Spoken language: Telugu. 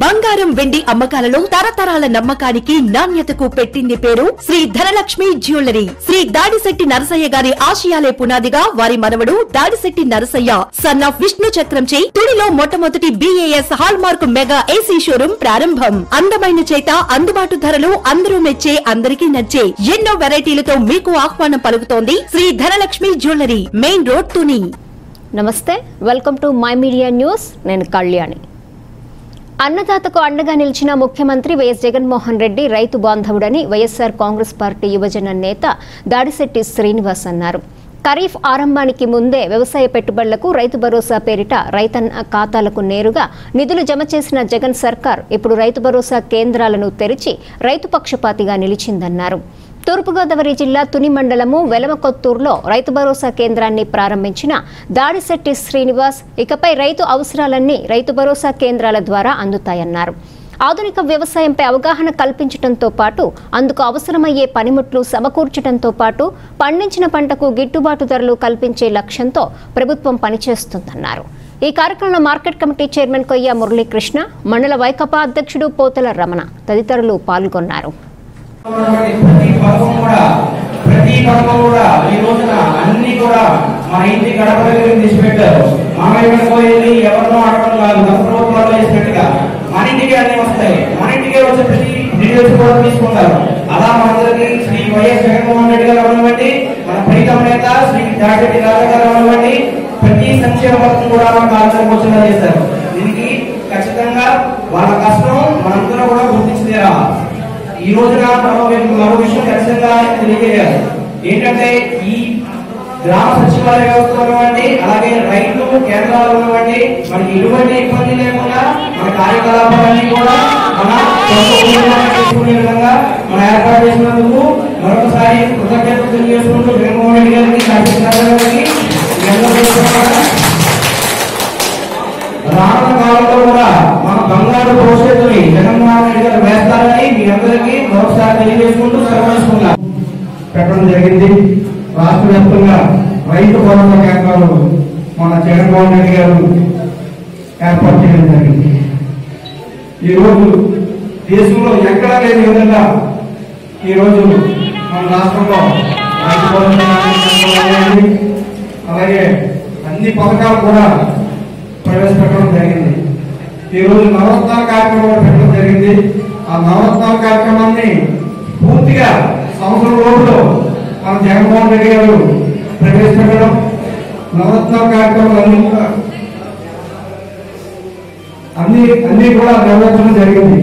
బంగారం వెండి అమ్మకాలలో తరతరాల నమ్మకానికి నాణ్యతకు పెట్టింది పేరు శ్రీ ధనలక్ష్మి జ్యువెలరీ. శ్రీ దాడిశెట్టి నరసయ్య గారి ఆశయాలే పునాదిగా వారి మనవడు దాడిశెట్టి నరసయ్య సన్ ఆఫ్ విష్ణు చక్రంచే తుడిలో మొట్టమొదటి BAS hallmark mega AC showroom ప్రారంభం. అందమైన చేత అందుబాటు ధరలు అందరూ మెచ్చే అందరికీ నచ్చే ఎన్నో వెరైటీలతో మీకు ఆహ్వానం పలుకుతోంది Shri Dhanalakshmi jewellery. Main road Tuni. నమస్తే welcome to my media news. నేను కళ్యాణి. అన్నదాతకు అండగా నిలిచిన ముఖ్యమంత్రి వైఎస్ జగన్మోహన్ రెడ్డి రైతు బాంధవుడని వైఎస్ఆర్ కాంగ్రెస్ పార్టీ యువజన నేత దాడిశెట్టి శ్రీనివాస్ అన్నారు. ఖరీఫ్ ఆరంభానికి ముందే వ్యవసాయ పెట్టుబడులకు రైతు భరోసా పేరిట రైతన్న ఖాతాలకు నేరుగా నిధులు జమ చేసిన జగన్ సర్కార్ ఇప్పుడు రైతు భరోసా కేంద్రాలను తెరిచి రైతు పక్షపాతిగా నిలిచిందన్నారు. తూర్పుగోదావరి జిల్లా తుని మండలము వెలమకొత్తూరులో రైతు భరోసా కేంద్రాన్ని ప్రారంభించిన దాడిశెట్టి శ్రీనివాస్ ఇకపై రైతు అవసరాలన్నీ రైతు భరోసా కేంద్రాల ద్వారా అందుతాయన్నారు. ఆధునిక వ్యవసాయంపై అవగాహన కల్పించడంతో పాటు అందుకు అవసరమయ్యే పనిముట్లు సమకూర్చడంతో పాటు పండించిన పంటకు గిట్టుబాటు ధరలు కల్పించే లక్ష్యంతో ప్రభుత్వం పనిచేస్తుందన్నారు. ఈ కార్యక్రమంలో మార్కెట్ కమిటీ చైర్మన్ కొయ్య మురళీకృష్ణ మండల వైకపా అధ్యక్షుడు పోతల రమణ తదితరులు పాల్గొన్నారు. పథకం కూడా ప్రతి పథకం కూడా ఈ రోజున అన్ని కూడా మన ఇంటి గడప దగ్గర తీసిపెట్టారు మన ఇక్కడ పోయి ఎవరినో అడగడం కాదు గత ప్రభుత్వాలు వేసినట్టుగా మన ఇంటికి అన్ని వస్తాయి. మన ఇంటికే వచ్చి ప్రతి డీటెయిల్స్ కూడా తీసుకుంటారు. అలా మనందరికీ శ్రీ వైఎస్ జగన్మోహన్ రెడ్డి గారు అవనివ్వండి మన ప్రీతం నేత శ్రీ జాగరెడ్డి రాజా గారు అవనివ్వండి ప్రతి సంక్షేమ పథకం కూడా మనకు ఆలోచన వచ్చేలా చేశారు దీనికి ఖచ్చితంగా వాళ్ళ కష్టం మనందరం కూడా గుర్తించలేరా ఈ రోజున మరో విషయం ఖచ్చితంగా తెలియజేయాలి. ఏంటంటే ఈ గ్రామ సచివాలయ వ్యవస్థ ఉన్నవండి అలాగే రైతు కేంద్రాలు ఉన్నవండి మనకి ఎటువంటి ఇబ్బంది లేకుండా మన కార్యకలాపాలన్నీ కూడా మన సొంత చేసుకునే విధంగా మనం ఏర్పాటు చేసినందుకు మరొకసారి కృతజ్ఞతలు తెలియజేసుకుంటూ జగన్మోహన్ రెడ్డి గారికి శాసనసభ గారికి రానున్న కాలంలో కూడా మన బంగారు భవిష్యత్తుని జగన్మోహన్ రెడ్డి గారు తెలియజేసుకుంటూ పెట్టడం జరిగింది. రాష్ట్ర వ్యాప్తంగా రైతు భరోసా కేంద్రాలు మన జగన్మోహన్ రెడ్డి గారు ఏర్పాటు చేయడం జరిగింది. ఈ రోజు దేశంలో ఎక్కడా లేని విధంగా ఈ రోజు మన రాష్ట్రంలో రైతు భరోసా అలాగే అన్ని పథకాలు కూడా ప్రవేశపెట్టడం జరిగింది. ఈ రోజు నవరత్నాల కార్యక్రమం పెట్టడం జరిగింది. ఆ నవరత్నాల కార్యక్రమాన్ని పూర్తిగా సంవత్సరం లోపల మన జగన్మోహన్ రెడ్డి గారు ప్రవేశపెట్టడం నవరత్న కార్యక్రమాలు అన్ని అన్ని కూడా నిర్వహించడం జరిగింది.